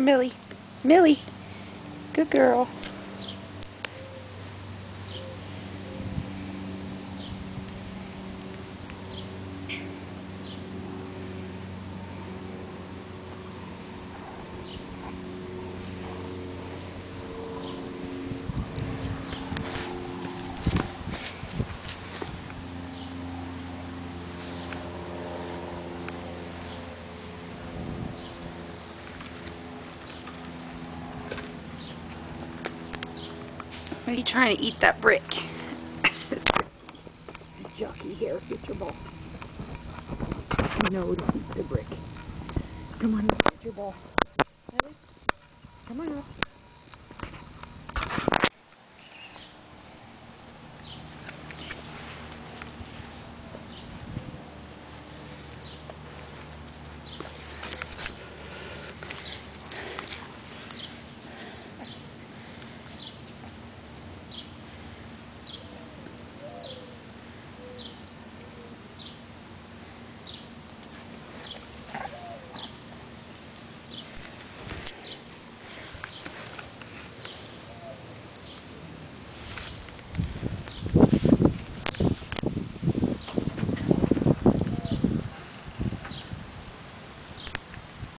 Millie. Millie. Good girl. Are you trying to eat that brick? Jockey there, get your ball. No, eat the brick. Come on, get your ball. Come on.